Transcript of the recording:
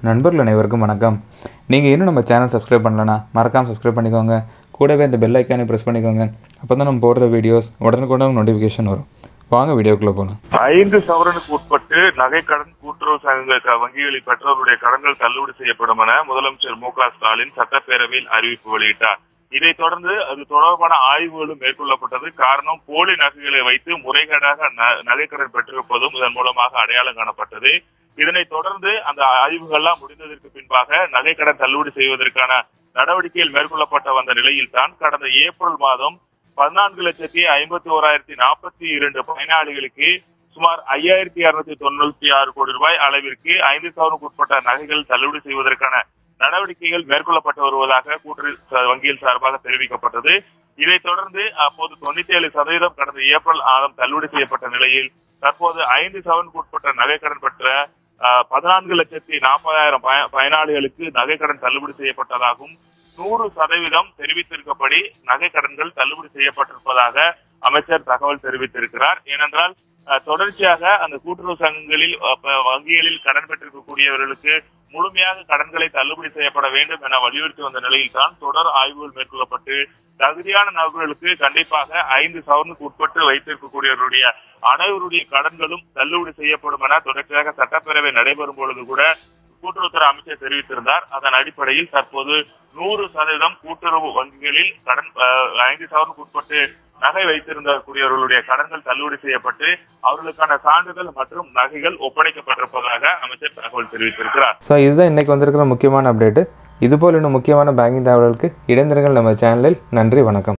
நண்பர்கள் அனைவருக்கும் வணக்கம். நீங்கள் இன்னும் நம்ம சேனல் சப்ஸ்கிரைப் பண்ணலனா மறக்காமல் சப்ஸ்கிரைப் பண்ணிக்கோங்க. கூடவே இந்த பெல் ஐக்கானை ப்ரெஸ் பண்ணிக்கோங்க. அப்போ தான் நம்ம போடுற வீடியோஸ் உடனுக்குடன் நோட்டிஃபிகேஷன் வரும். வாங்க வீடியோக்குள்ளே போகலாம் ஐந்து சவரனுக்கு உட்பட்டு நகை கடன் கூட்டுறவு சங்க வங்கிகளில் பெற்றோருடைய கடன்கள் தள்ளுபடி செய்யப்படும் என முதலமைச்சர் மு க ஸ்டாலின் சட்டப்பேரவையில் அறிவிப்பு வெளியிட்டார். இதைத் தொடர்ந்து அது தொடர்பான ஆய்வுகளும் மேற்கொள்ளப்பட்டது. காரணம் போலி நகைகளை வைத்து முறைகேடாக ந- நகைக்கடன் பெற்றிருப்பதும் இதன் மூலமாக அடையாளம் காணப்பட்டது. இதனைத் தொடர்ந்து அந்த ஆய்வுகள்லாம் முடிந்ததற்கு பின்பாக நகைக்கடன் தள்ளுபடி செய்வதற்கான நடவடிக்கைகள் மேற்கொள்ளப்பட்ட வந்த நிலையில் தான் கடந்த ஏப்ரல் மாதம் பதினான்கு லட்சத்தி ஐம்பத்தி ஓராயிரத்தி நாற்பத்தி இரண்டு பயனாளிகளுக்கு சுமார் ஐயாயிரத்தி இருநூத்தி தொண்ணூத்தி ஆறு கோடி ரூபாய் அளவிற்கு ஐந்து சவரனுக்கு உட்பட்ட நகைகள் தள்ளுபடி செய்வதற்கான நடவடிக்கைகள் மேற்கொள்ளப்பட்டு வருவதாக கூட்டுறவு ச- வங்கியில் சார்பாக தெரிவிக்கப்பட்டது. இதைத் தொடர்ந்து அப்போது தொண்ணூத்தி ஏழு சதவீதம் கடந்த ஏப்ரல் மாதம் தள்ளுபடி செய்யப்பட்ட நிலையில் தற்போது ஐந்து சவரனுக்கு உட்பட்ட நகைக்கடன் பெற்ற பதினான்கு லட்சத்தி நாற்பதாயிரம் பய- பயனாளிகளுக்கு நகைக்கடன் தள்ளுபடி செய்யப்பட்டதாகவும் நூறு சதவீதம் தெரிவித்திருக்கப்படி நகை கடன்கள் தள்ளுபடி செய்யப்பட்டிருப்பதாக அமைச்சர் தகவல் தெரிவித்திருக்கிறார். ஏனென்றால் அஹ், தொடர்ச்சியாக அந்த கூட்டுறவு சங்கங்களில் வங்கிகளில் கடன் பெற்றிருக்கக்கூடியவர்களுக்கு முழுமையாக கடன்களை தள்ளுபடி செய்யப்பட வேண்டும் என வலியுறுத்தி வந்த நிலையில்தான் தொடர் ஆய்வுகள் மேற்கொள்ளப்பட்டு தகுதியான நபர்களுக்கு கண்டிப்பாக ஐந்து சவரனுக்கு உட்பட்டு வைத்திருக்கக்கூடியவருடைய அனைவருடைய கடன்களும் தள்ளுபடி செய்யப்படும் என தொடர்ச்சியாக சட்டப்பேரவை நடைபெறும் பொழுது கூட கூட்டுறவுத்துறை அமைச்சர் தெரிவித்திருந்தார். அதன் அடிப்படையில் தற்போது நூறு சதவீதம் கூட்டுறவு வங்கிகளில் கடன் அஹ், ஐந்து சவரனுக்கு உட்பட்டு நகை வைத்திருந்த கூடியவர்களுடைய கடன்கள் தள்ளுபடி செய்யப்பட்டு அவர்களுக்கான சான்றிதழ் மற்றும் நகைகள் ஒப்படைக்கப்பட்டிருப்பதாக அமைச்சர் தகவல் தெரிவித்திருக்கிறார். ஸோ இதுதான் இன்னைக்கு வந்திருக்கிற முக்கியமான அப்டேட் இதுபோல் இன்னும் முக்கியமான பேங்கிங் தகவல்களுக்கு இடைந்திரங்கள் நம்ம சேனலில் நன்றி வணக்கம்.